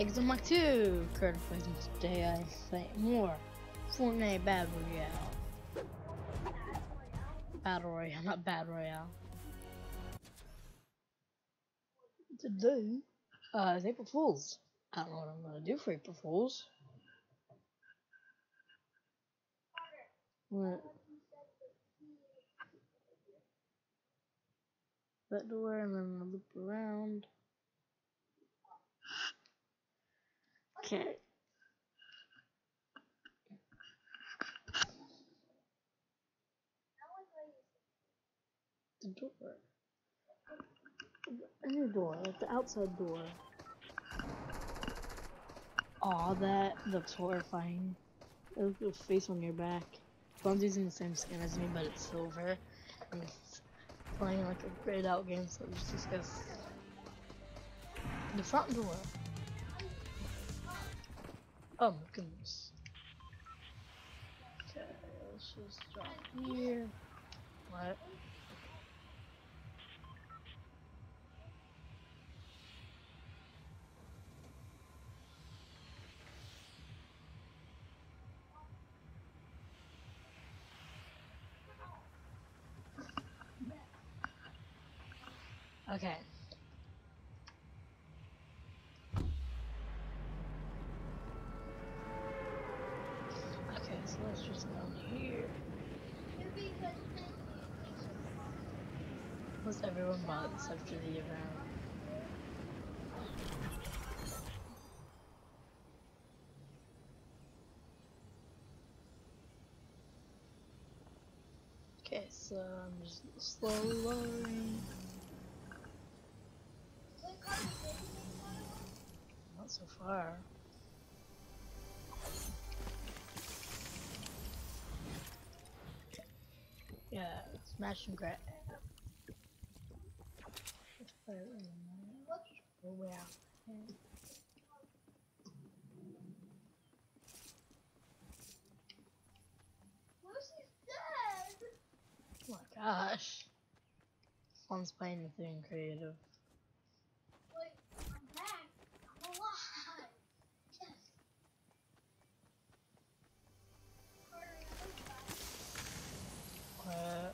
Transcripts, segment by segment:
Exo Mark 2! Current fighting today I play more Fortnite Battle Royale. Battle Royale, not Battle Royale. Today, uh, it's April Fools. I don't know what I'm gonna do for April Fools. What? That door, and then loop around. Okay. The door. A new door, like the outside door. Aw, that looks horrifying. Look the face on your back. Bum's using the same skin as me, but it's silver. And it's playing like a grayed out game, so it's just gonna... The front door. Oh my goodness. Okay, let's just drop here. What? Okay. Okay, so let's just go here. What's everyone bought except for the event? Okay, so I'm just slowly lowering. Not so far. Yeah, smash and grab. Out. Oh my gosh. One's playing the thing creative. Uh,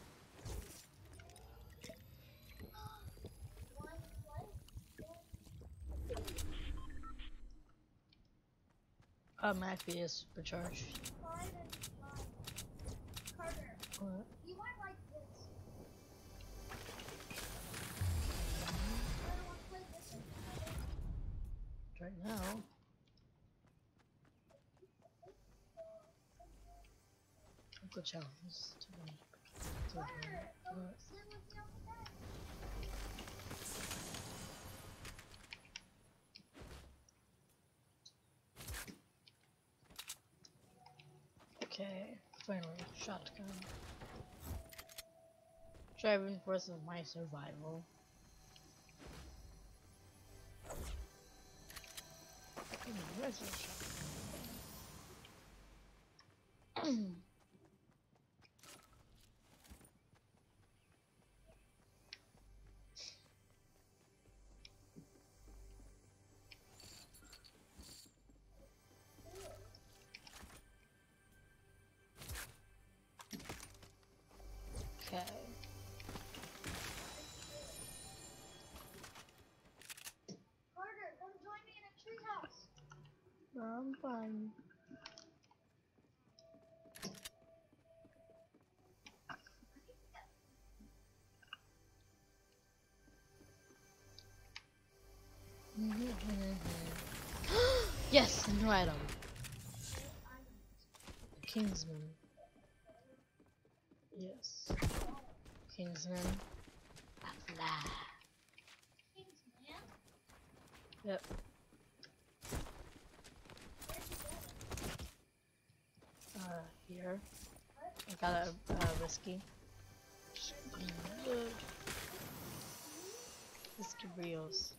uh, my FP is this. Right now. Uncle Charles. to me. To me. What? Okay, finally, shotgun. Driving force of my survival. Where's shotgun? I'm fine. yes, a new item. Kingsman. Yes. Kingsman. A fly. Kings, man. Yep. Here. I got a uh, whiskey. Whiskey Rios.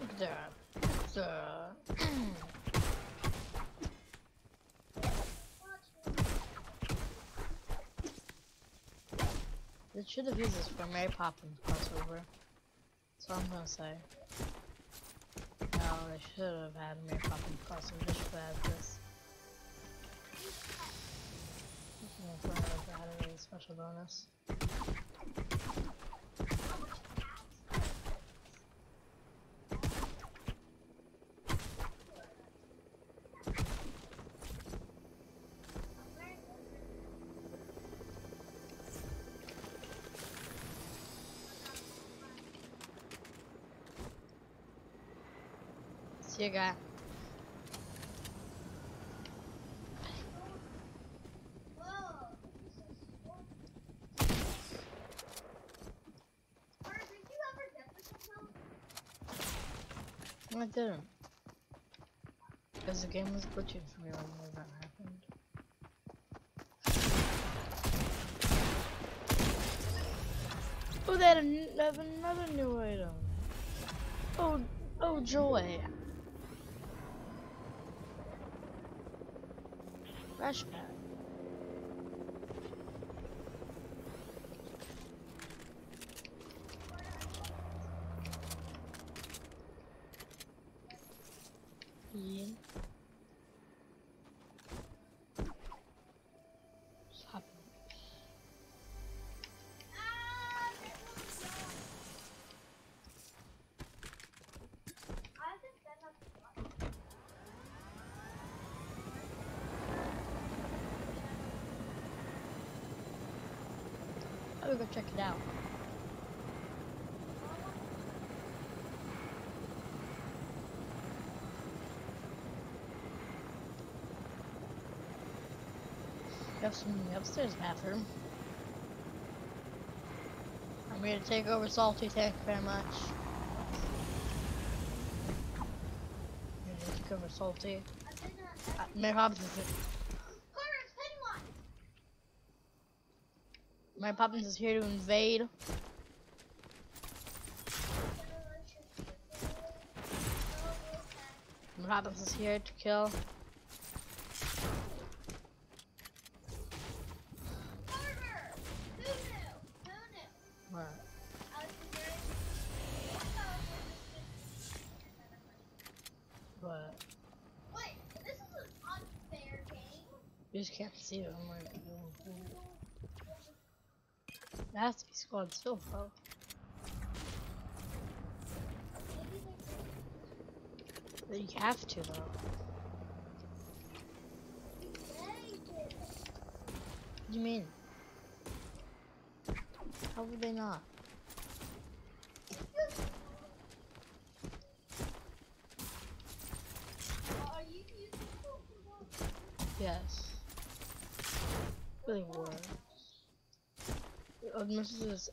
Look at that. The this They should have used this for Mary Poppins crossover. That's what I'm gonna say. They should have had crossover. They should have had this. Yeah, for a special bonus. No, I didn't. Because the game was glitching for me when the event happened. Oh, they had, a, n- they have another new item. Oh, oh joy. Fresh pad. Yeah. Stop. Ah, this one's gone. I haven't been up the block. I would go check it out. You have the upstairs bathroom. I'm to take over Salty, thank you very much. I'm to take over Salty. Uh, Poppins is Carter, it's Pennywise. Mary Poppins is here to invade. Mary Poppins is here to kill. Carter! Who knew? Who knew? What? I was very- What? Wait, this is an unfair game. You just can't see it. I'm like, it be squad though. But You have to, though. What do you mean? How would they not? Yes. Really Oh, this is,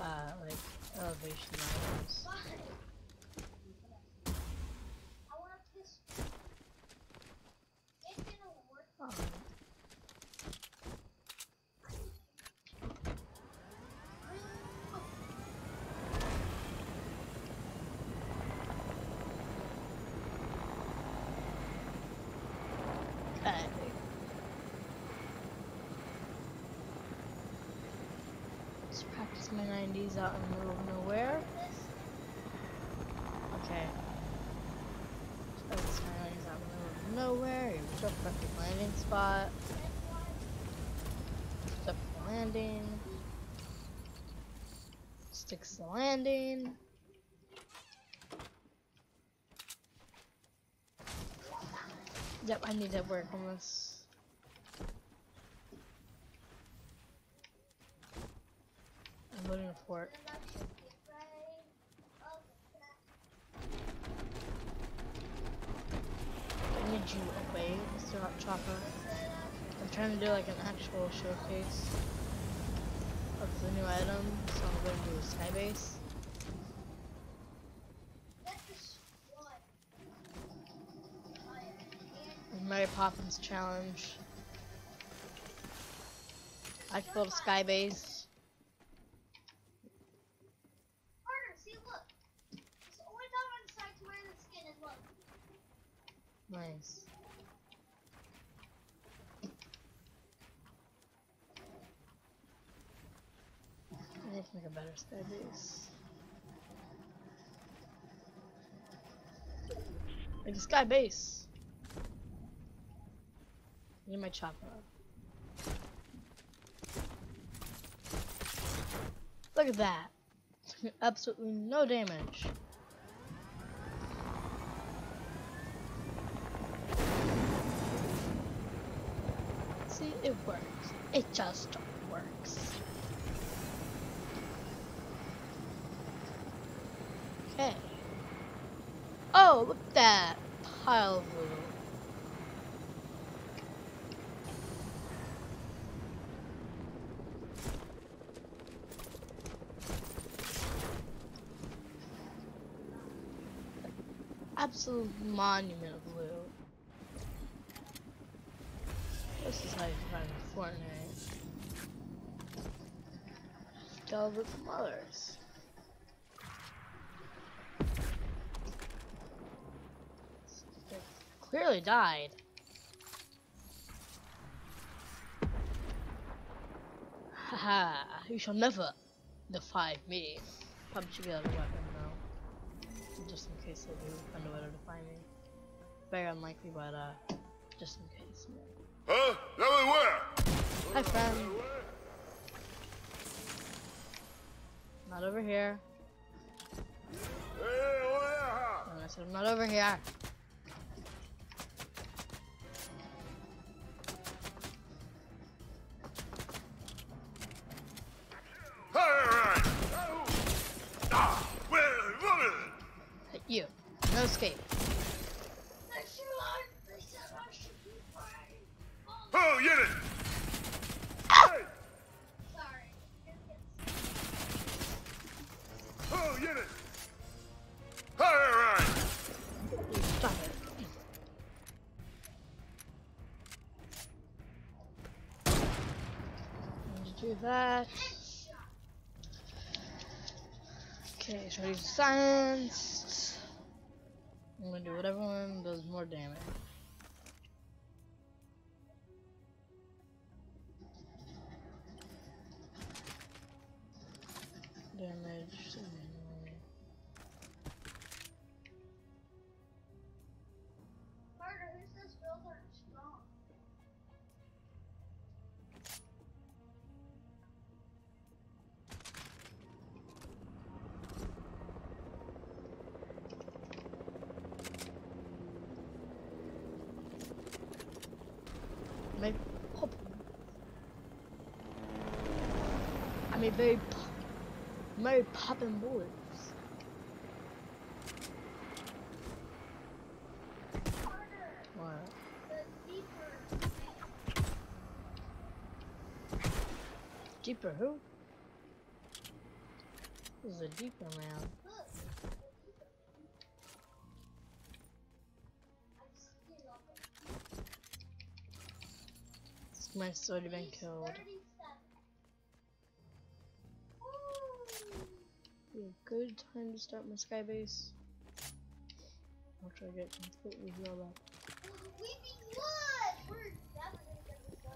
uh, like, elevation items. Why? I want a pistol. It's gonna work. Um, okay. Let's practice my 90s out in the middle of nowhere. Okay. Let's practice my 90s out in the middle of nowhere. Here we go, perfect landing spot. Step the landing. Sticks the landing. Yep, I need to work on this. I'm building a fort. I need you away, Mr. Hot Chopper. I'm trying to do like an actual showcase of the new item, so I'm going to do a sky base. Mary Poppins challenge. I can build a sky base. Carter, see, look. It's always out on the side to wear the skin and look. Nice. Make a better sky base. Make a sky base. Need my chopper. Look at that. Absolutely no damage. See, it works. It just works. Okay. Oh, look at that pile of loot. Absolute monument of loot. This is how you find Fortnite. Tell it from others. They clearly died. Haha, you shall never defy me. Probably should get a weapon though. Just in case they do find a way to defy me. Very unlikely, but uh, just in case. Huh? That was where? Hi, friend. Not over here. Hey, said, I'm not over here. You. No escape. Oh, get it! Hey! Sorry. Oh, get it! Alright. Stop it. To do that. Okay, so he's silenced. More damage. Damage. Mean, very, very popping bullets. Deeper. Who? This is a deeper still. This man's already been killed. Be a good time to start my sky base. After I get completely healed up. We need wood! We're definitely gonna go.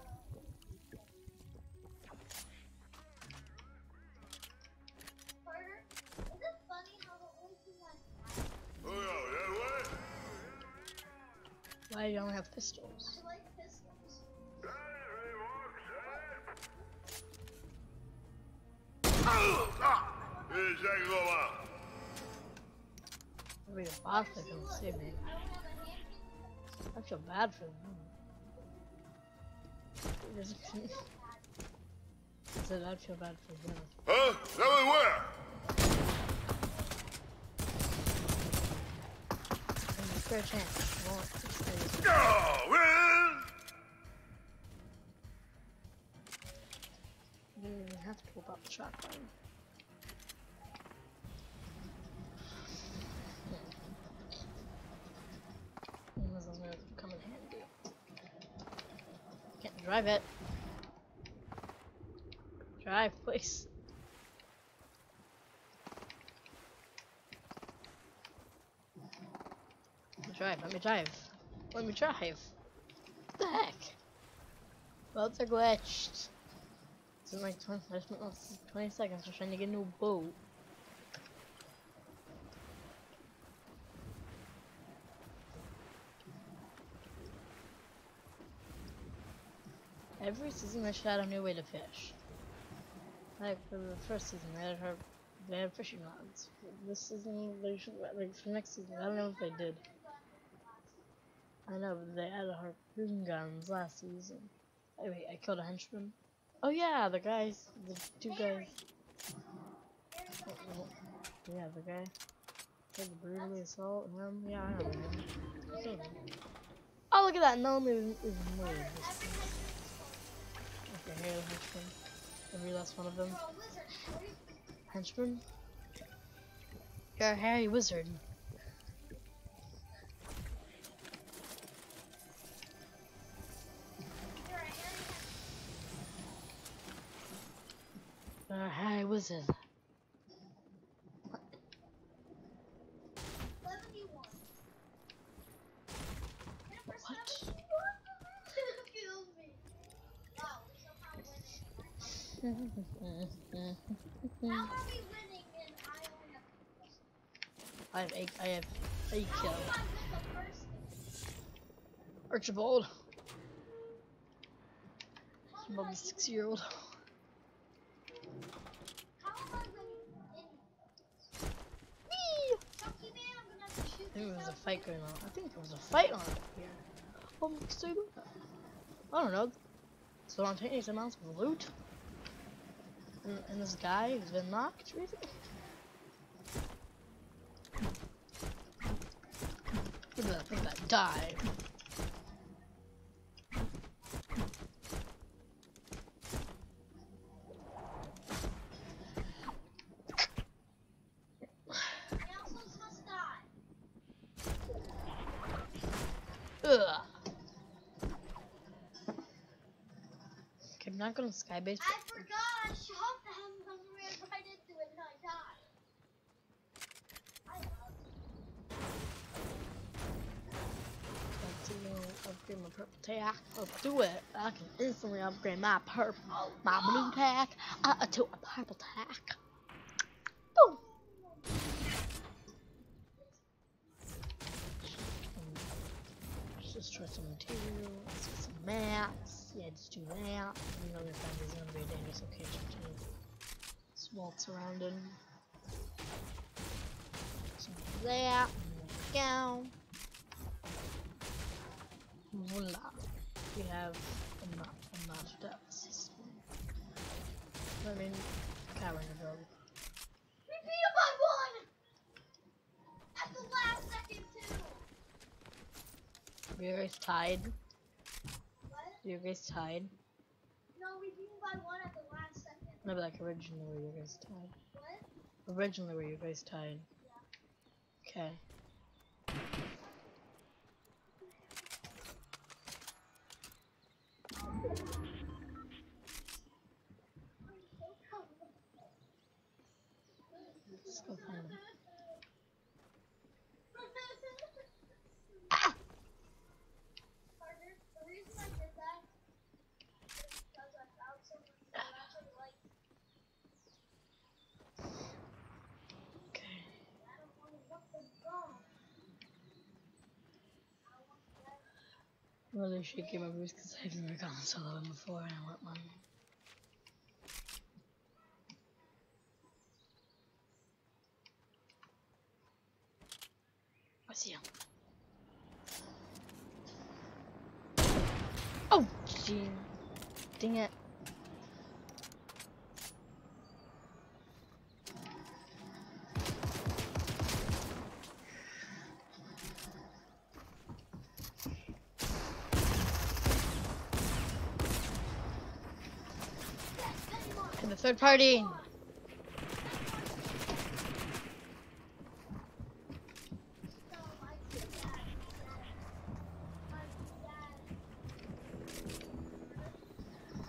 Carter, is it funny how the only thing I have Oh, yeah, that way? Why do you only have pistols? I like pistols. Oh, ah! Here's that go on. Maybe the boss that can save me. I don't have a hand I feel bad for them. I said I'd feel bad for them. Huh? That was where? A fair chance. I well. You didn't even have to pull out the shotgun. And This is gonna come in handy. Can't drive it. Drive, please. Drive, let me drive. Let me drive. What the heck? Boats are glitched. It's in like 20, I spent like 20 seconds just trying to get a new boat. Every season should add a new way to fish. Like for the first season they had they had fishing rods. This season they should like for next season I don't know if they did. I know but they added harpoon guns last season. Oh wait, I killed a henchman. Oh yeah, the guys, the two guys. Oh, oh, Yeah, the guy. Tried to brutally assault him. Yeah, I know him. I killed him. Oh look at that! No one even even. The henchman. Every last one of them. Henchman. You're a hairy wizard. You're a hairy wizard. Seventy-one. Hit for What? 71? Kill me. Wow, we're somehow winning. How are we winning and Have I have eight. I have eight kills. Archibald. The six-year-old. I? I'm think there was a fight going on. I think there was a fight on here. Oh, so I don't know. Spontaneous amounts of loot. And, and this guy who's been knocked recently. Look at that, look at that. Ugh. Okay, I'm not going to skybase. I forgot I shot them and ran right into it and I died. I love but to you know, upgrade my purple tack. I'll do it. I can instantly upgrade my purple, my blue tack uh, to a purple tack. Let's just try some material. Let's get some mats. Yeah, just do that. You know, this is gonna be a dangerous location too. Around in. Some of that. There we go. Voila. We have a map, a map of depths. I mean, cavern to build. We beat him by one! At the last second too! You guys tied? What? You guys tied? No, we beat him by one at the last second. No, but like originally were you guys tied? What? Originally were you guys tied? Okay. Let's go find him. Ah! Partner, the reason I did that is because I found someone that I actually like. Okay. I don't want to let them go. I want them. I'm really shaking my boots because I've never gone solo before and I want one. I see him. Oh, gee. Dang it. The third party. So I did that. I did that.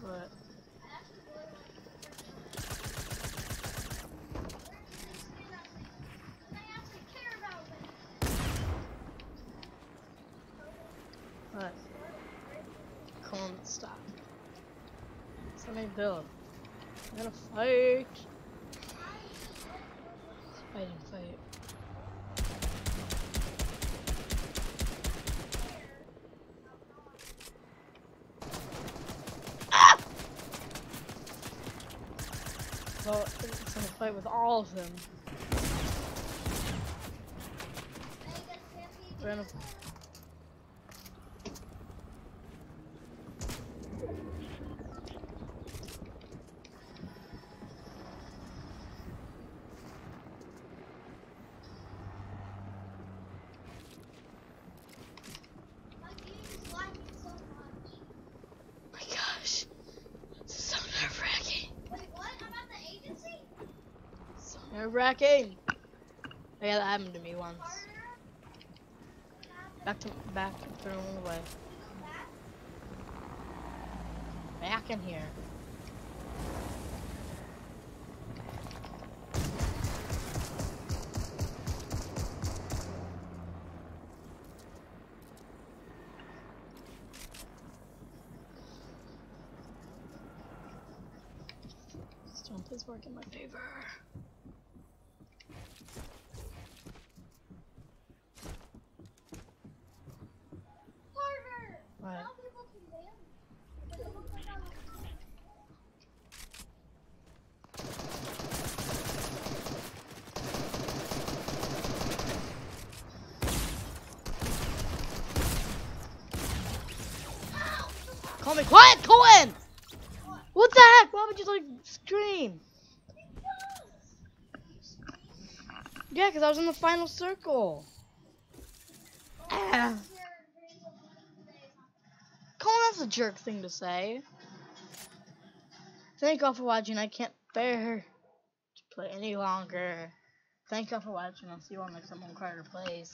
What? I actually really like the I actually care about it. What? Come on, stop. Somebody build. I'm gonna fight. And fight. Ah! So it's gonna fight with all of them. We're gonna my gosh. This is so nerve wracking. So nerve wracking. Yeah, that happened to me once. Back to back turn the way. Back in here. Still please work in my favor. Right. Call me quiet, Cohen! What the heck? Why would you like scream? Yeah, because I was in the final circle. Ah. Colin, that's a jerk thing to say. Thank y'all for watching. I can't bear to play any longer. Thank y'all for watching. I'll see you on next time on Carter Plays.